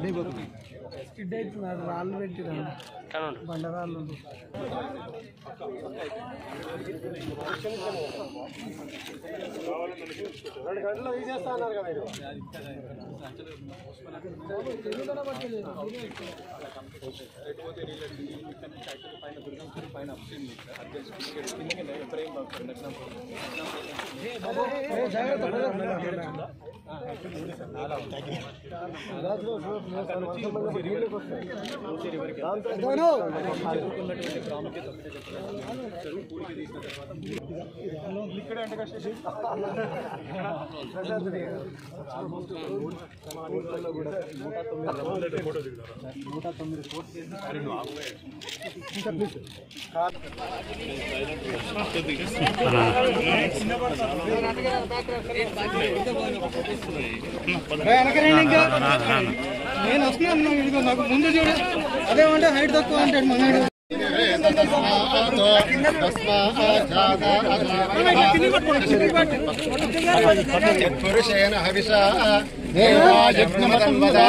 नहीं बताऊंगी స్కిడ్ అవుతున్నారు రాళ్ళు పెట్టిరా. బండరాళ్ళు రెండు గంటలు తీసేస్తా అన్నారు కదా లేకపోతే రిలేషన్ ఇక్కడ నుంచి యాక్చువల్ పైన దుర్గంపూర్ పైన అప్స్ట్రీమ్ కిందకి ఎప్పుడేం బాగుంటుంది ప్రాముఖ్యత పూర్తి తీసిన తర్వాత ఇక్కడే అంటే కష్టం ఆల్మోస్ట్ నేను వస్తున్నాను నాకు ముందు చూడు. అదేమంటే హైట్ తక్కువ అంటాడు మంగాడు चतुर्षेण हविषा देवायज्ञमतन्वदा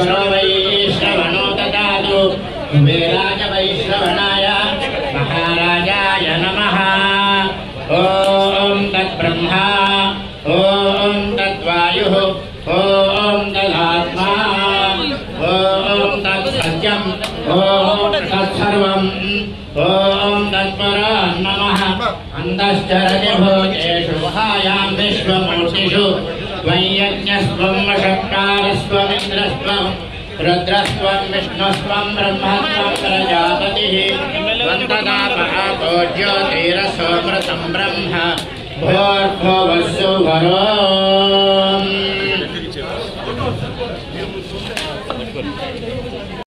सर्ववैश्रमणो ददातु विराजवैश्वनाय महाराजाय नमः। ॐ तत् ॐ तद्वायुः ॐ तदात्मा ॐ तत्सत्यम् ॐ तत्सर्वम् ॐ तत्परा नमः। अन्तश्चर्यभोगेषुहायाम् विश्वमूर्तिषु त्वयज्ञस्वं वषट्कारस्वमिन्द्रस्त्वं रुद्रस्त्वं विष्णुस्त्वं प्रजापतिः। ज्योतिरसोमृतं ब्रह्म भोर्भुवस्सु वरो